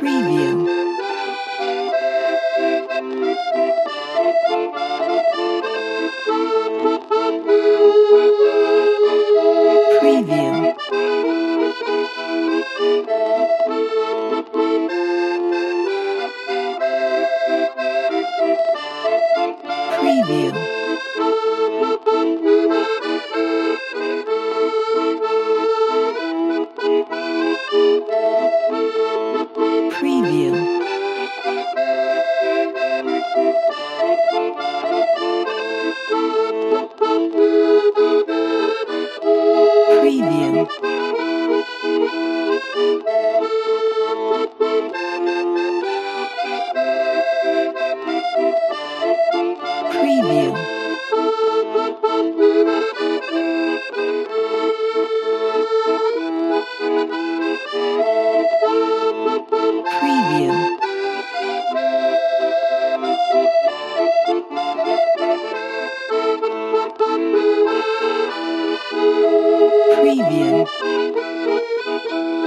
Preview. Preview. ハハハハ!